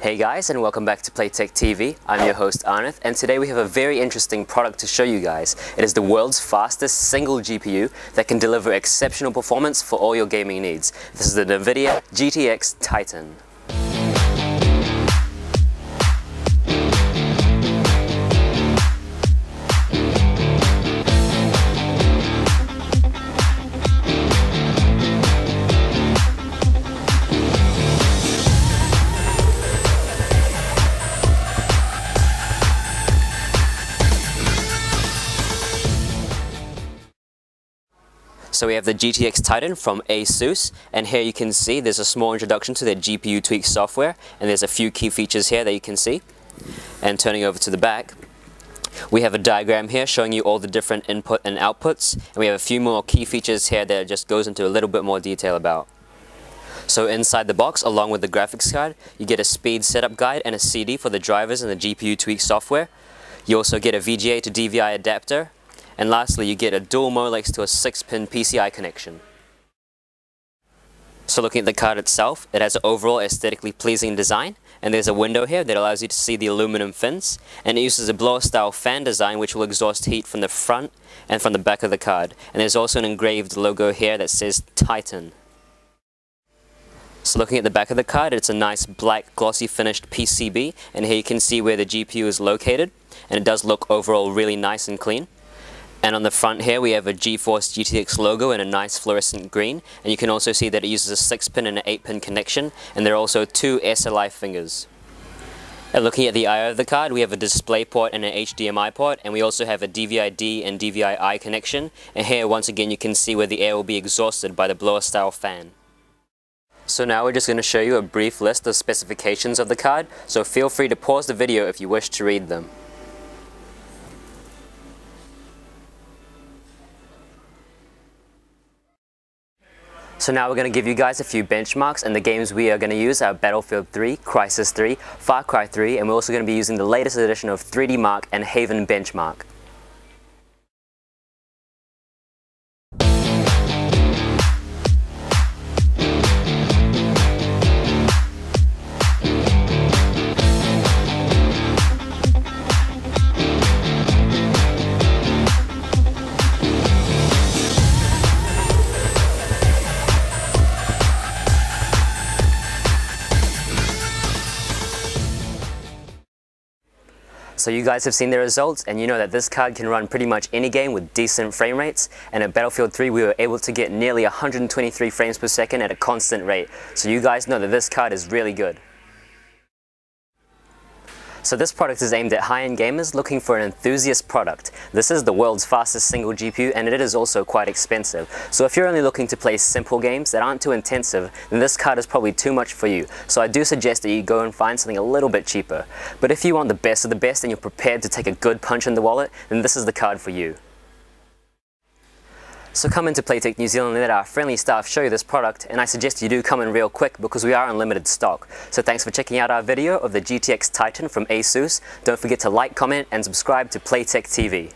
Hey guys and welcome back to Playtech TV. I'm your host Arnith and today we have a very interesting product to show you guys. It is the world's fastest single GPU that can deliver exceptional performance for all your gaming needs. This is the NVIDIA GTX Titan. So we have the GTX Titan from ASUS and here you can see there's a small introduction to their GPU tweak software and there's a few key features here that you can see. And turning over to the back, we have a diagram here showing you all the different input and outputs and we have a few more key features here that just goes into a little bit more detail about. So inside the box, along with the graphics card, you get a speed setup guide and a CD for the drivers and the GPU tweak software. You also get a VGA to DVI adapter, and lastly, you get a dual Molex to a 6-pin PCI connection. So looking at the card itself, it has an overall aesthetically pleasing design, and there's a window here that allows you to see the aluminum fins, and it uses a blower-style fan design which will exhaust heat from the front and from the back of the card. And there's also an engraved logo here that says Titan. So looking at the back of the card, it's a nice black glossy finished PCB, and here you can see where the GPU is located, and it does look overall really nice and clean. And on the front here we have a GeForce GTX logo in a nice fluorescent green and you can also see that it uses a 6 pin and an 8 pin connection and there are also two SLI fingers. And looking at the I.O. of the card we have a display port and an HDMI port and we also have a DVI-D and DVI-I connection and here once again you can see where the air will be exhausted by the blower style fan. So now we're just going to show you a brief list of specifications of the card so feel free to pause the video if you wish to read them. So now we're going to give you guys a few benchmarks and the games we are going to use are Battlefield 3, Crysis 3, Far Cry 3 and we're also going to be using the latest edition of 3D Mark and Heaven Benchmark. So you guys have seen the results and you know that this card can run pretty much any game with decent frame rates and at Battlefield 3 we were able to get nearly 123 frames per second at a constant rate. So you guys know that this card is really good. So this product is aimed at high-end gamers looking for an enthusiast product. This is the world's fastest single GPU and it is also quite expensive. So if you're only looking to play simple games that aren't too intensive, then this card is probably too much for you. So I do suggest that you go and find something a little bit cheaper. But if you want the best of the best and you're prepared to take a good punch in the wallet, then this is the card for you. So come into Playtech New Zealand and let our friendly staff show you this product and I suggest you do come in real quick because we are in limited stock. So thanks for checking out our video of the GTX Titan from ASUS. Don't forget to like, comment and subscribe to Playtech TV.